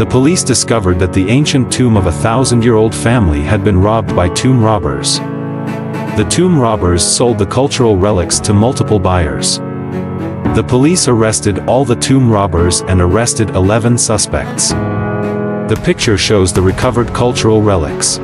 The police discovered that the ancient tomb of a thousand-year-old family had been robbed by tomb robbers. The tomb robbers sold the cultural relics to multiple buyers. The police arrested all the tomb robbers and arrested 11 suspects. The picture shows the recovered cultural relics.